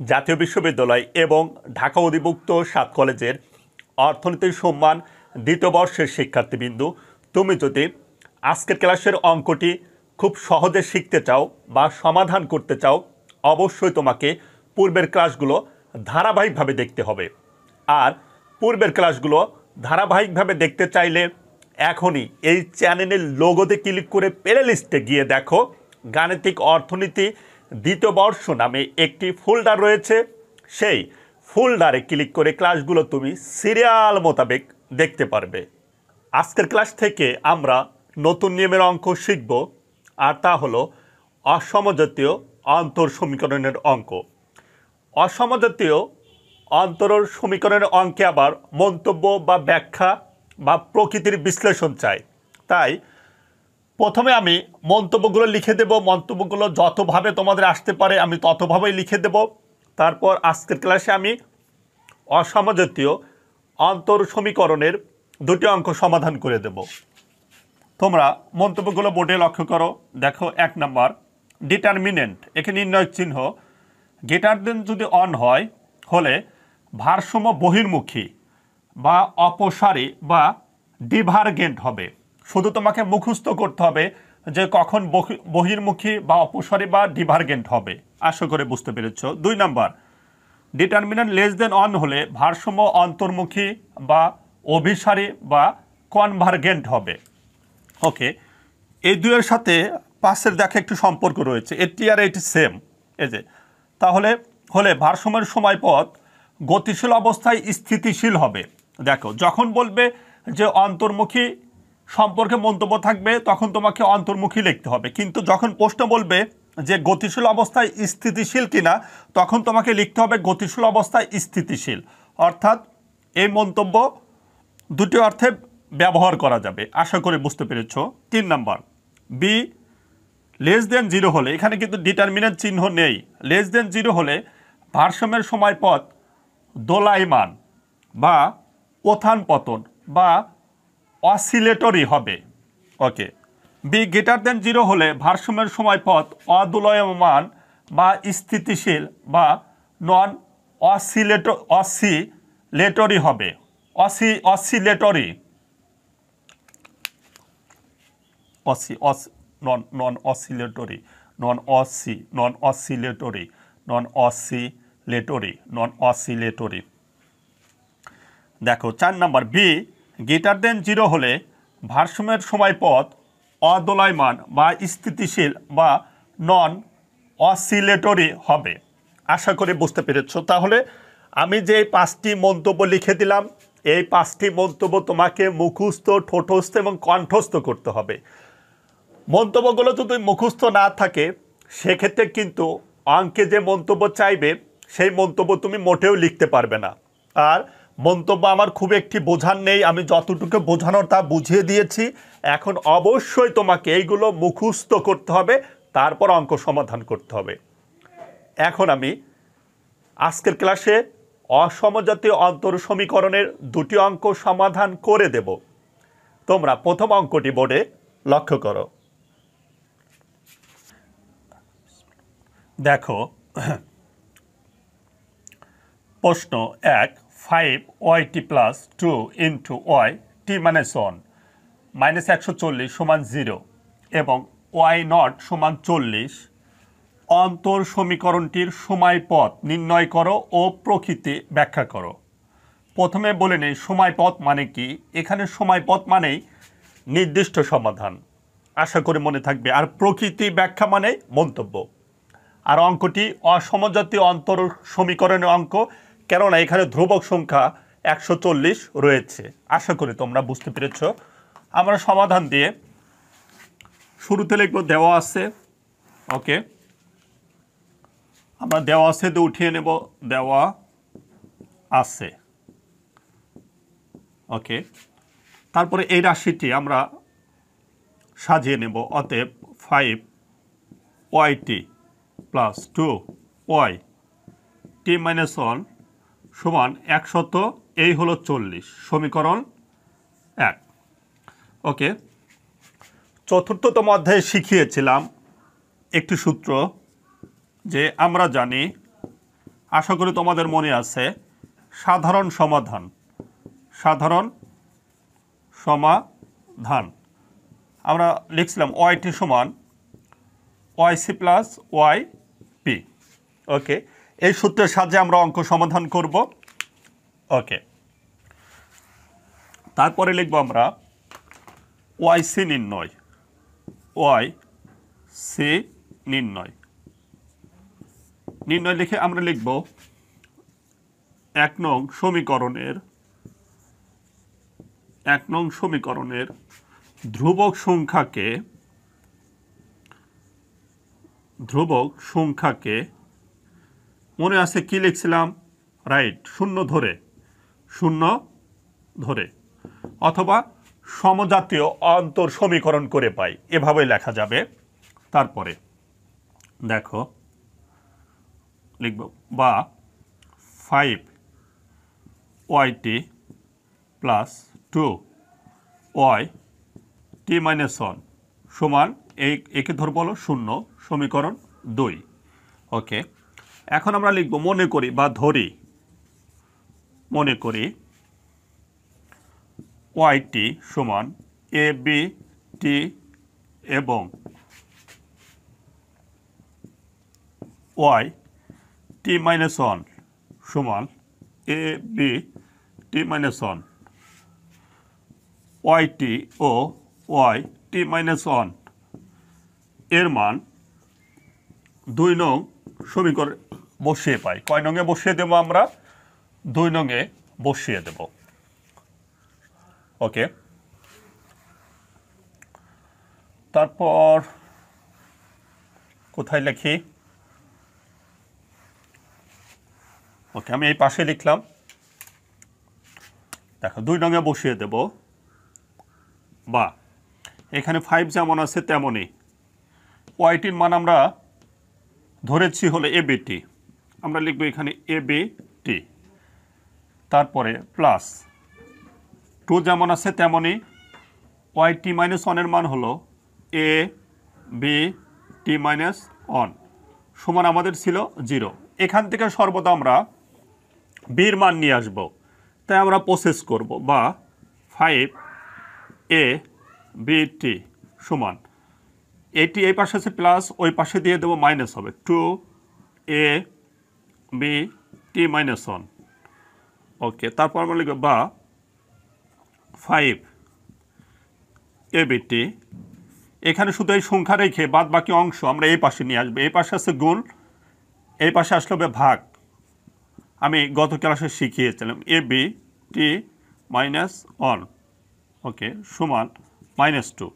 জাতীয় বিশ্ববিদ্যালয় এবং ঢাকা অধিভুক্ত সাত কলেজের অর্থনীতির সম্মান দ্বিতীয় বর্ষের শিক্ষার্থীবৃন্দু। তুমি যদি আজকের ক্লাসের অঙ্কটি খুব সহজে শিখতে চাও বা সমাধান করতে চাও, অবশ্যই তোমাকে পূর্বের ক্লাসগুলো ধারাবাহিকভাবে দেখতে হবে। আর পূর্বের ক্লাসগুলো ধারাবাহিকভাবে দেখতে চাইলে এখনই এই চ্যানেলের লোগোতে ক্লিক করে প্লে লিস্টে গিয়ে দেখো গাণিতিক অর্থনীতি দ্বিতীয় বর্ষ নামে একটি ফোল্ডার রয়েছে। সেই ফোল্ডারে ক্লিক করে ক্লাসগুলো তুমি সিরিয়াল মোতাবেক দেখতে পারবে। আজকের ক্লাস থেকে আমরা নতুন নিয়মের অঙ্ক শিখব, আর তা হলো অসমজাতীয় অন্তর সমীকরণের অঙ্ক। অসমজাতীয় অন্তরর সমীকরণের অঙ্কে আবার মন্তব্য বা ব্যাখ্যা বা প্রকৃতির বিশ্লেষণ চাই। তাই প্রথমে আমি মন্তব্যগুলো লিখে দেব, মন্তব্যগুলো যতভাবে তোমাদের আসতে পারে আমি ততভাবেই লিখে দেব। তারপর আজকের ক্লাসে আমি অসমজাতীয় অন্তর সমীকরণের দুটি অঙ্ক সমাধান করে দেব। তোমরা মন্তব্যগুলো বোর্ডে লক্ষ্য করো, দেখো এক নাম্বার ডিটারমিনেন্ট এখানে নির্ণয় চিহ্ন। গেটার দেন যদি অন হয়, হলে ভারসাম্য বহির্মুখী বা অপসারী বা ডিভারগেন্ট হবে। শুধু তোমাকে মুখস্থ করতে হবে যে কখন বহি- বহির্মুখী বা অপসারী বা ডিভার্গেন্ট হবে। আশা করে বুঝতে পেরেছ। দুই number determinant less than one হলে ভারসাম্য অন্তর্মুখী বা অভিসারী বা কনভার্গেন্ট হবে। ওকে এই দুইয়ের সাথে পাশের দেখা একটু সম্পর্ক রয়েছে। এটি আর এটি সেম এই যে, তাহলে হলে ভারসাম্যের সময় পথ গতিশীল অবস্থায় স্থিতিশীল হবে। দেখো, যখন বলবে যে অন্তর্মুখী সম্পর্কে মন্তব্য থাকবে, তখন তোমাকে অন্তর্মুখী লিখতে হবে। কিন্তু যখন প্রশ্ন বলবে যে গতিশীল অবস্থায় স্থিতিশীল কিনা, তখন তোমাকে লিখতে হবে গতিশীল অবস্থায় স্থিতিশীল। অর্থাৎ এই মন্তব্য দুটি অর্থে ব্যবহার করা যাবে। আশা করে বুঝতে পেরেছ। তিন number B less than zero হলে, এখানে কিন্তু ডিটারমিনেন্ট চিহ্ন নেই। লেস দেন জিরো হলে ভারসাম্যের সময় পথ দোলাইমান বা ওথান পতন বা অসিলেটরি হবে। Okay. B greater than zero হলে ভারসাম্যের সময় পথ অদোলয়মান বা স্থিতিশীল বা নন অসিলেট অসিলেটরি হবে। অসি অসিলেটরি অসি, অস নন নন অসিলেটরি নন অসি non oscillatory non oscillatory non oscillatory দেখো, চার number B greater than zero হলে ভারসাম্যের সময় পথ অদোলায়মান বা স্থিতিশীল বা নন অসিলেটরি হবে। আশা করি বুঝতে পেরেছ। তাহলে আমি যে পাঁচটি মন্তব্য লিখে দিলাম, এই পাঁচটি মন্তব্য তোমাকে মুখস্থ, ঠোঁটস্থ এবং কণ্ঠস্থ করতে হবে। মন্তব্যগুলো যদি মুখস্থ না থাকে, সেক্ষেত্রে কিন্তু অঙ্কে যে মন্তব্য চাইবে, সেই মন্তব্য তুমি মোটেও লিখতে পারবে না। আর মন্তব্য আমার খুব একটি বোঝার নেই, আমি যতটুকু বোঝানোর তা বুঝিয়ে দিয়েছি। এখন অবশ্যই তোমাকে এইগুলো মুখস্থ করতে হবে, তারপর অঙ্ক সমাধান করতে হবে। এখন আমি আজকের ক্লাসে অসমজাতীয় অন্তর সমীকরণের দুটি অঙ্ক সমাধান করে দেব। তোমরা প্রথম অঙ্কটি বোর্ডে লক্ষ্য করো। দেখো, প্রশ্ন এক five Y T plus two into Y T minus one minus একশো চল্লিশ সমান জিরো এবং ওয়াই নট সমান চল্লিশ। অন্তর সমীকরণটির সময় পথ নির্ণয় করো ও প্রকৃতি ব্যাখ্যা করো। প্রথমে বলে নেই সময় পথ মানে কি, এখানে সময় পথ মানেই নির্দিষ্ট সমাধান। আশা করি মনে থাকবে। আর প্রকৃতি ব্যাখ্যা মানে মন্তব্য। আর অঙ্কটি অসমজাতীয় অন্তর সমীকরণের অঙ্ক কেননা এখানে ধ্রুবক সংখ্যা একশো চল্লিশ রয়েছে। আশা করি তোমরা বুঝতে পেরেছ। আমরা সমাধান দিয়ে শুরুতে লিখব দেওয়া আছে। ওকে। আমরা দেওয়া আছে দিয়ে উঠিয়ে নেব। দেওয়া আছে। ওকে। তারপরে এই রাশিটি আমরা সাজিয়ে নেব। অতএব five Y T plus two Y T minus one সমান একশত, এই হলো চল্লিশ, সমীকরণ এক। ওকে, চতুর্থতম অধ্যায়ে শিখিয়েছিলাম একটি সূত্র যে আমরা জানি, আশা করি তোমাদের মনে আছে, সাধারণ সমাধান সাধারণ সমাধান। আমরা লিখছিলাম ওয়াইটি সমান Y C plus Y P okay এই সূত্রের সাহায্যে আমরা অঙ্ক সমাধান করব। ওকে তারপরে লিখব আমরা ওয়াই সি নির্ণয়। ওয়াই সি নির্ণয়। নির্ণয় লিখে আমরা লিখব এক নং সমীকরণের এক নং সমীকরণের ধ্রুবক সংখ্যাকে ধ্রুবক সংখ্যাকে মনে আছে কি লিখছিলাম? রাইট শূন্য ধরে। শূন্য ধরে। অথবা সমজাতীয় অন্তর সমীকরণ করে পাই। এভাবে লেখা যাবে। তারপরে দেখো, লিখব, বা five Y T plus two Y T minus one সমান এই, একে ধরবো হলো শূন্য সমীকরণ দুই। ওকে এখন আমরা লিখব, মনে করি বা ধরি। মনে করি ওয়াইটি সমান এ বি টি এবং ওয়াই টি মাইনাস ওয়ান সমান A B T minus one Y T O Y T minus ওয়ানের মান দুই নং সমীকরণ বসিয়ে পাই। কয় নঙে বসিয়ে দেবো আমরা? দুই নঙে বসিয়ে দেব। ওকে। তারপর কোথায় লিখি? ওকে, আমি এই পাশে লিখলাম। দেখো, দুই নঙে বসিয়ে দেব। বা, এখানে ফাইভ যেমন আছে তেমনই। ওয়াইটির মান আমরা ধরেছি হলো এ বিটি আমরা লিখব এখানে এ বি টি তারপরে প্লাস টু যেমন আছে তেমনই ওয়াই টি মাইনাস ওয়ানের মান হলো A B T minus one সমান আমাদের ছিল জিরো এখান থেকে সর্বদা আমরা বির মান নিয়ে আসব। তাই আমরা প্রসেস করব বা ফাইভ এ বি টি সমান। এটি এই পাশে আছে প্লাস ওই পাশে দিয়ে দেবো মাইনাস হবে। Two A B T minus one okay তারপর আমরা লিখব বা ফাইভ এ বি টি এখানে শুধু এই সংখ্যা রেখে বাদ বাকি অংশ আমরা এই পাশে নিয়ে আসব। এই পাশে আছে গুণ, এই পাশে আসলে হবে ভাগ। আমি গত ক্লাসে শিখিয়েছিলাম। A B T minus one okay সমান মাইনাস টু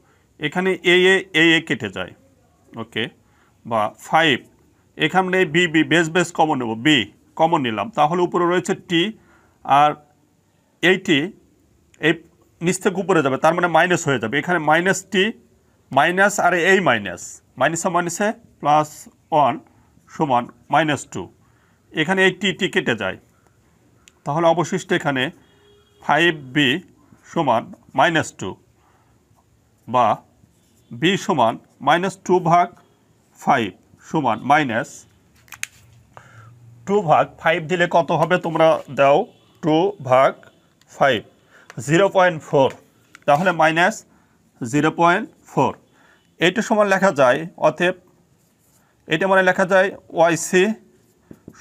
এখানে এ এ এ এ কেটে যায়। ওকে বা ফাইভ এখানে B B base base common নেব। বি কমন নিলাম। তাহলে উপরে রয়েছে টি আর এইটি এই নিচ থেকে উপরে যাবে, তার মানে মাইনাস হয়ে যাবে। এখানে মাইনাস টি মাইনাস আর এই মাইনাস মাইনাসে মাইনাসে প্লাস ওয়ান সমান মাইনাস টু এখানে এই টি টি কেটে যায়। তাহলে অবশিষ্ট এখানে ফাইভ বি সমান মাইনাস টু বা বি সমান মাইনাস টু ভাগ ফাইভ সমান মাইনাস টু ভাগ ফাইভ দিলে কত হবে তোমরা দাও টু ভাগ ফাইভ জিরো পয়েন্ট ফোর তাহলে মাইনাস জিরো পয়েন্ট ফোর এইটা সমান লেখা যায়, অতএব এটা মানে লেখা যায় ওয়াইসি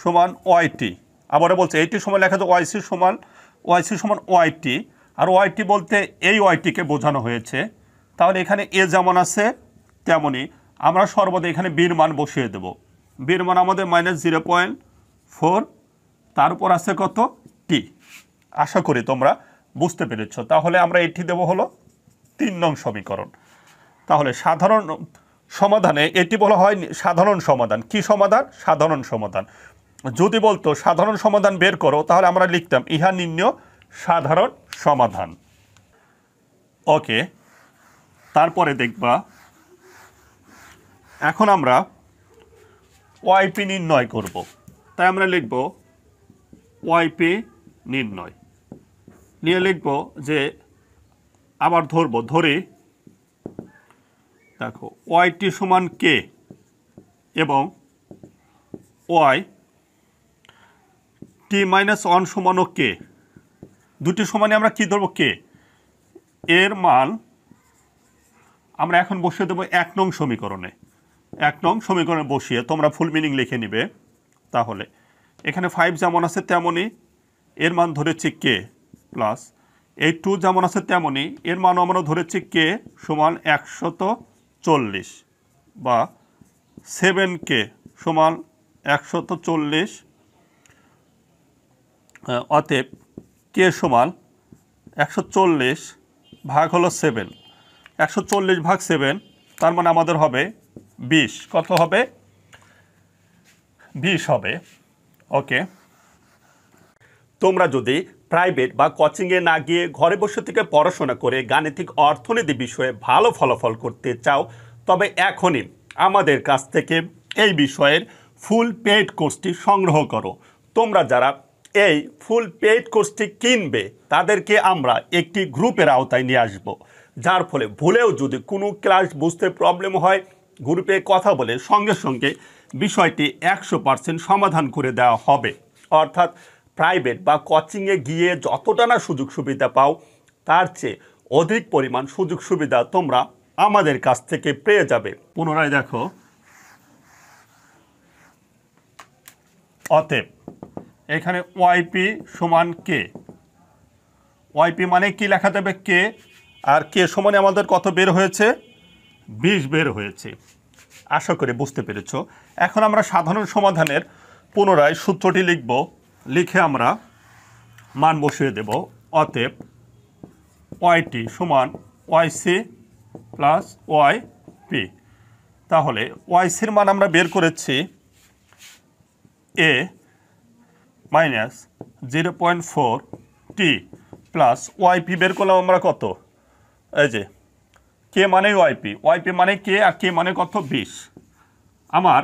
সমান ওয়াইটি আবারও বলছে, এইটি সমান লেখা যায় ওয়াইসি সমান ওয়াইসি সমান ওয়াইটি আর ওয়াইটি বলতে এই ওয়াইটিকে বোঝানো হয়েছে। তাহলে এখানে এ যেমন আছে, তেমনই। আমরা সর্বদা এখানে বীর মান বসিয়ে দেব। বীর মান আমাদের মাইনাস জিরো পয়েন্ট ফোর তার উপর আছে কত? টি আশা করি তোমরা বুঝতে পেরেছ। তাহলে আমরা এটি দেব হলো তিন নং সমীকরণ। তাহলে সাধারণ সমাধানে এটি বলা হয় সাধারণ সমাধান। কি সমাধান? সাধারণ সমাধান। যদি বলতো সাধারণ সমাধান বের করো, তাহলে আমরা লিখতাম ইহা নিম্ন সাধারণ সমাধান। ওকে তারপরে দেখবা, এখন আমরা ওয়াইপি নির্ণয় করব। তাই আমরা লিখব ওয়াইপি নির্ণয়। নিয়ে লিখব যে, আবার ধরব, ধরে, দেখো ওয়াইটি সমান কে এবং ওয়াই টি মাইনাস ওয়ান সমানও কে দুটি সমানে আমরা কি ধরবো? কে এর মান আমরা এখন বসিয়ে দেবো এক নং সমীকরণে। এক নং সমীকরণে বসিয়ে তোমরা ফুল মিনিং লিখে নিবে। তাহলে, এখানে ফাইভ যেমন আছে তেমনই, এর মান ধরেছি কে প্লাস এই টু যেমন আছে তেমনই, এর মানও আমরা ধরেছি কে সমান একশত চল্লিশ বা সেভেন কে সমান একশত চল্লিশ। অতএব কে সমান একশো চল্লিশ ভাগ হলো সেভেন একশো চল্লিশ ভাগ সেভেন তার মানে আমাদের হবে বিশ। কত হবে? বিশ হবে। ওকে। তোমরা যদি প্রাইভেট বা কোচিংয়ে না গিয়ে ঘরে বসে থেকে পড়াশোনা করে গাণিতিক অর্থনীতি বিষয়ে ভালো ফলাফল করতে চাও, তবে এখনই আমাদের কাছ থেকে এই বিষয়ের ফুল পেইড কোর্সটি সংগ্রহ করো। তোমরা যারা এই ফুল পেইড কোর্সটি কিনবে, তাদেরকে আমরা একটি গ্রুপের আওতায় নিয়ে আসব। যার ফলে ভুলেও যদি কোনো ক্লাস বুঝতে প্রবলেম হয়, গ্রুপে কথা বলে সঙ্গে সঙ্গে বিষয়টি একশো পার্সেন্ট সমাধান করে দেওয়া হবে। অর্থাৎ প্রাইভেট বা কোচিংয়ে গিয়ে যতটা না সুযোগ সুবিধা পাও, তার চেয়ে অধিক পরিমাণ সুযোগ সুবিধা তোমরা আমাদের কাছ থেকে পেয়ে যাবে। পুনরায় দেখো। অতএব এখানে ওয়াইপি সমান কে ওয়াইপি মানে কি? লেখা দেবে কে আর কে সমানে আমাদের কত বের হয়েছে? বিশ বের হয়েছে। আশা করে বুঝতে পেরেছ। এখন আমরা সাধারণ সমাধানের পুনরায় সূত্রটি লিখব। লিখে আমরা মান বসিয়ে দেব। অতএব ওয়াইটি সমান ওয়াইসি প্লাস ওয়াই পি তাহলে ওয়াইসির মান আমরা বের করেছি A minus zero point four T plus Y P বের করলাম আমরা কত? এই যে, কে মানে ওয়াইপি ওয়াইপি মানে কে আর কে মানে কত? বিশ। আমার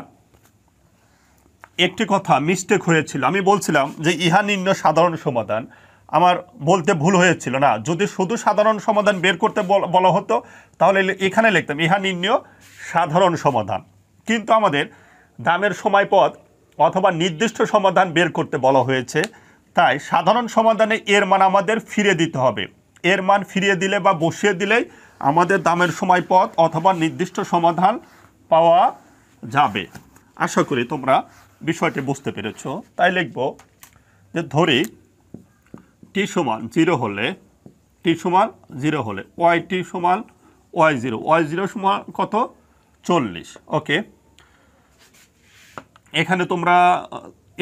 একটি কথা মিস্টেক হয়েছিল। আমি বলছিলাম যে ইহা নিম্ন সাধারণ সমাধান। আমার বলতে ভুল হয়েছিল না। যদি শুধু সাধারণ সমাধান বের করতে বল- হতো, তাহলে এখানে লিখতাম, ইহা নিম্ন সাধারণ সমাধান। কিন্তু আমাদের দামের সময় পদ অথবা নির্দিষ্ট সমাধান বের করতে বলা হয়েছে। তাই সাধারণ সমাধানে এর মান আমাদের ফিরে দিতে হবে। এর মান ফিরিয়ে দিলে বা বসিয়ে দিলেই আমাদের দামের সময় পথ অথবা নির্দিষ্ট সমাধান পাওয়া যাবে। আশা করি তোমরা বিষয়টি বুঝতে পেরেছ। তাই লিখব যে ধরি টি সমান জিরো হলে টি সমান জিরো হলে ওয়াই টি সমান ওয়াই জিরো ওয়াই জিরো সমান কত? চল্লিশ। ওকে এখানে তোমরা,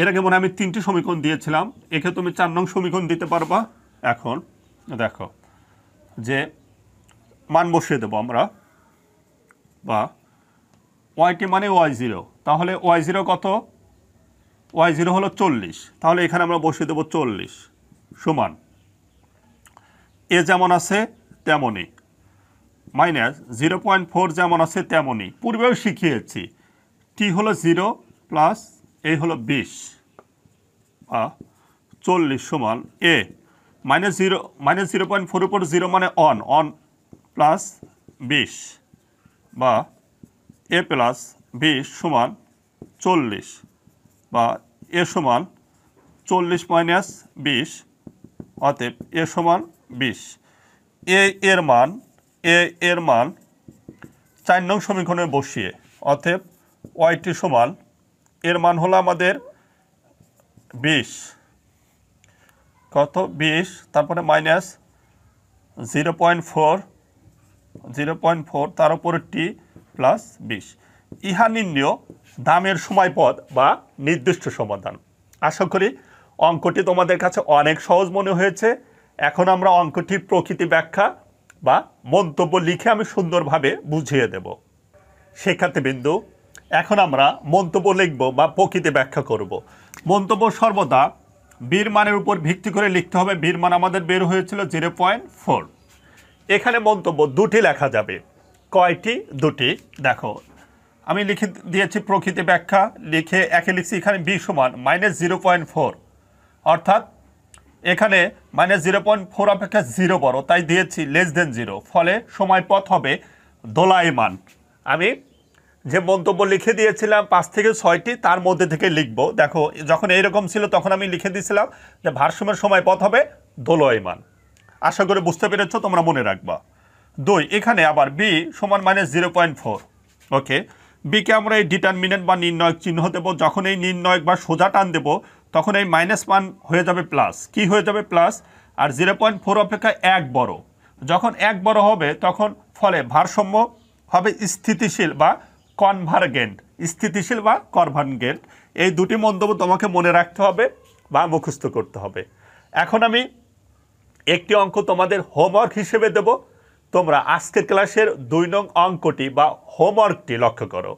এর আগে মনে আমি তিনটি সমীকরণ দিয়েছিলাম। এখানে তুমি চার নং সমীকরণ দিতে পারবা। এখন দেখো, যে মান বসিয়ে দেবো আমরা, বা ওয়াইটি মানে ওয়াই জিরো তাহলে ওয়াই জিরো কত? ওয়াই জিরো হলো চল্লিশ, তাহলে এখানে আমরা বসিয়ে দেবো চল্লিশ, সমান। এ যেমন আছে, তেমনই। মাইনাস জিরো পয়েন্ট ফোর যেমন আছে, তেমনই। পূর্বেও শিখিয়েছি টি হলো জিরো প্লাস এই হলো বিশ, বা চল্লিশ সমান A minus zero minus zero point four উপর জিরো মানে অন অন প্লাস বিশ বা এ প্লাস বিশ সমান চল্লিশ বা এ সমান চল্লিশ মাইনাস বিশ, অতএব এ সমান বিশ। এ এর মান এ এর মান চার নং সমীকরণে বসিয়ে, অতএব ওয়াইটি সমান, এর মান হলো আমাদের বিশ। কত? বিশ, তারপরে minus zero point four, zero point four, তার উপরে টি প্লাস বিশ। ইহা নির্ণয় দামের সময়পদ বা নির্দিষ্ট সমাধান। আশা করি অঙ্কটি তোমাদের কাছে অনেক সহজ মনে হয়েছে। এখন আমরা অঙ্কটির প্রকৃতি ব্যাখ্যা বা মন্তব্য লিখে আমি সুন্দরভাবে বুঝিয়ে দেব। শিক্ষার্থীবৃন্দু এখন আমরা মন্তব্য লিখব বা প্রকৃতি ব্যাখ্যা করব। মন্তব্য সর্বদা বীর মানের উপর ভিত্তি করে লিখতে হবে, বীর মান আমাদের বের হয়েছিল জিরো পয়েন্ট ফোর। এখানে মন্তব্য দুটি লেখা যাবে। কয়টি? দুটি। দেখো, আমি লিখে দিয়েছি প্রকৃতি ব্যাখ্যা, লিখে একে লিখছি এখানে বি সমান মাইনাস জিরো পয়েন্ট ফোর অর্থাৎ এখানে মাইনাস জিরো পয়েন্ট ফোর অপেক্ষা জিরো বড়, তাই দিয়েছি লেস দেন জিরো ফলে সময় পথ হবে দোলায়মান আমি যে মন্তব্য লিখে দিয়েছিলাম, পাঁচ থেকে ছয়টি, তার মধ্যে থেকে লিখব। দেখো, যখন এইরকম ছিল, তখন আমি লিখে দিয়েছিলাম যে ভারসাম্যের সময় পথ হবে দোলয়মান আশা করে বুঝতে পেরেছ, তোমরা মনে রাখবা। দুই, এখানে আবার বি সমান minus zero point four okay বিকে আমরা এই ডিটারমিনেন্ট বা নির্ণয়ক চিহ্ন দেবো। যখন এই নির্ণয়ক বা সোজা টান দেবো, তখন এই মাইনাস ওয়ান হয়ে যাবে প্লাস কি হয়ে যাবে প্লাস আর জিরো পয়েন্ট ফোর অপেক্ষা এক বড়। যখন এক বড় হবে, তখন ফলে ভারসাম্য হবে স্থিতিশীল বা কনভার্গেন্ট, স্থিতিশীল বা কনভার্গেন্ট, এই দুটি মন্তব্য তোমাকে মনে রাখতে হবে বা মুখস্থ করতে হবে। এখন আমি একটি অঙ্ক তোমাদের হোমওয়ার্ক হিসেবে দেব। তোমরা আজকের ক্লাসের দুই নং অঙ্কটি বা হোমওয়ার্কটি লক্ষ্য করো।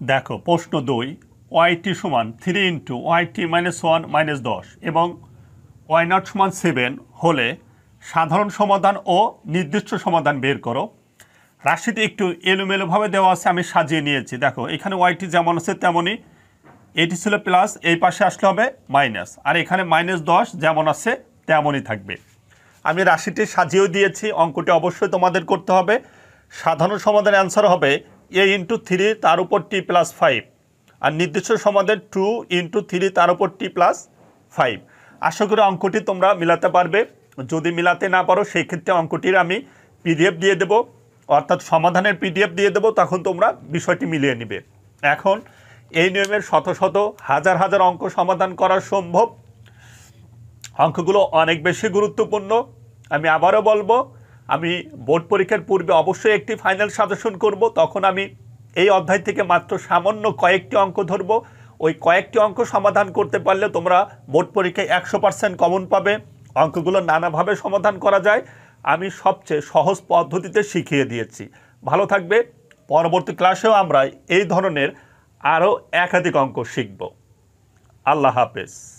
দেখো, প্রশ্ন দুই ওয়াইটি সমান three into Y T minus one minus দশ এবং ওয়াই নট সমান সেভেন হলে সাধারণ সমাধান ও নির্দিষ্ট সমাধান বের করো। রাশিটি একটু এলোমেলোভাবে দেওয়া আছে, আমি সাজিয়ে নিয়েছি। দেখো, এখানে ওয়াইটি যেমন আছে তেমনই। এটি ছিল প্লাস এই পাশে আসলে হবে মাইনাস আর এখানে মাইনাস দশ যেমন আছে তেমনই থাকবে। আমি রাশিটি সাজিয়েও দিয়েছি, অঙ্কটি অবশ্যই তোমাদের করতে হবে। সাধারণ সমাধানের অ্যান্সার হবে এ ইন্টু থ্রি তার উপর টি প্লাস ফাইভ আর নির্দিষ্ট সমাধান টু ইন্টু থ্রি তার উপর টি প্লাস ফাইভ আশা করি অঙ্কটি তোমরা মিলাতে পারবে। যদি মিলাতে না পারো, সেই ক্ষেত্রে অঙ্কটির আমি পিডিএফ দিয়ে দেবো। অর্থাৎ সমাধানের পিডিএফ দিয়ে দেবো, তখন তোমরা বিষয়টি মিলিয়ে নিবে। এখন এই নিয়মের শত শত, হাজার হাজার অঙ্ক সমাধান করা সম্ভব। অঙ্কগুলো অনেক বেশি গুরুত্বপূর্ণ। আমি আবারও বলব, আমি বোর্ড পরীক্ষার পূর্বে অবশ্যই একটি ফাইনাল সাজেশন করব, তখন আমি এই অধ্যায় থেকে মাত্র সামান্য কয়েকটি অঙ্ক ধরব। ওই কয়েকটি অঙ্ক সমাধান করতে পারলে তোমরা বোর্ড পরীক্ষায় একশো পার্সেন্ট কমন পাবে। অঙ্কগুলো নানাভাবে সমাধান করা যায়। আমি সবচেয়ে সহজ পদ্ধতিতে শিখিয়ে দিয়েছি। ভালো থাকবে। পরবর্তী ক্লাসেও আমরা এই ধরনের আরও একাধিক অঙ্ক শিখব। আল্লাহ হাফেজ।